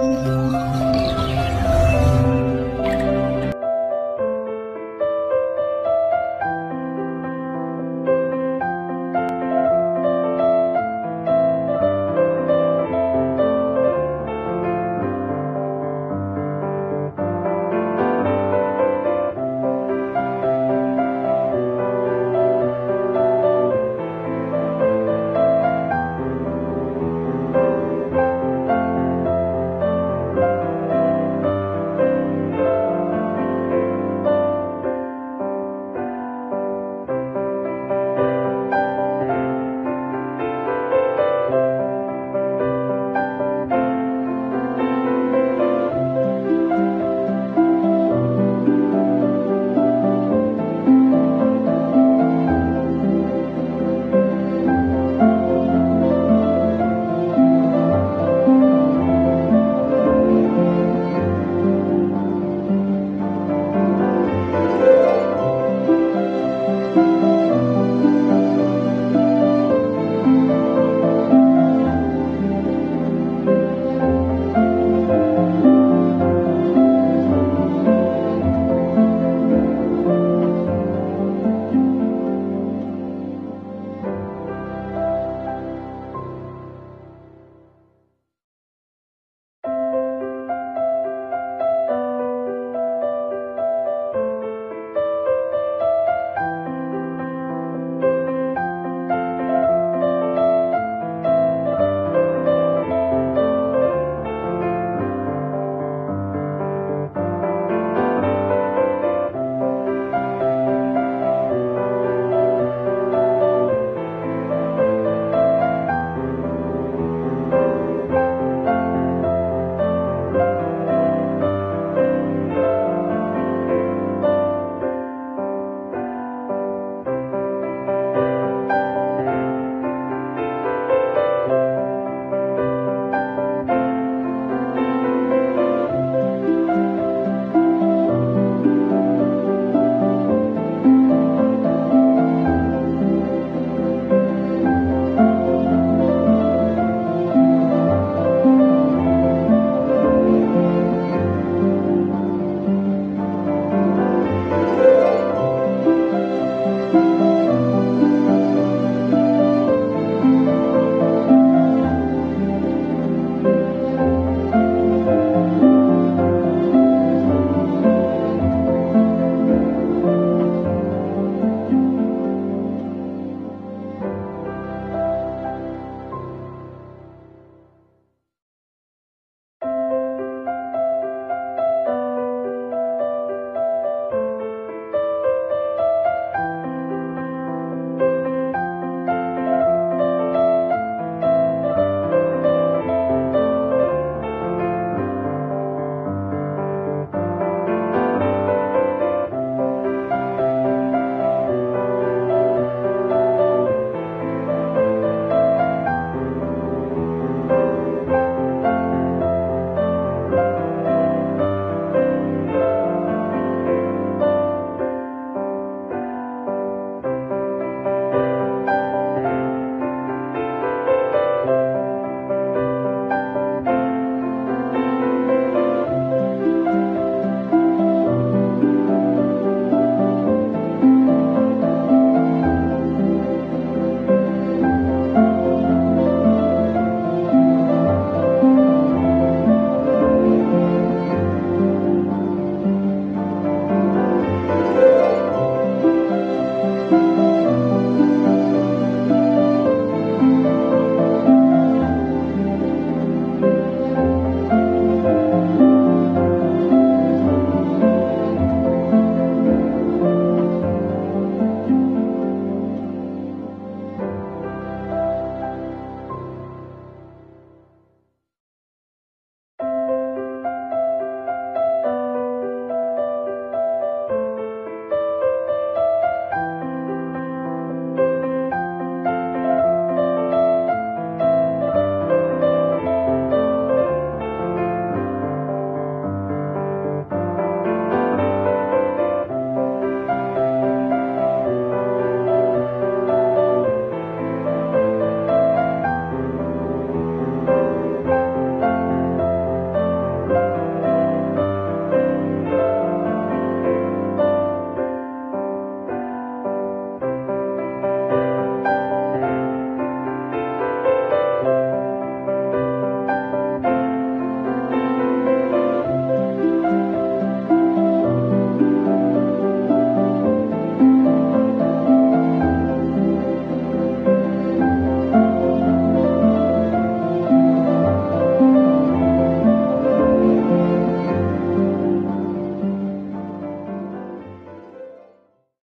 아!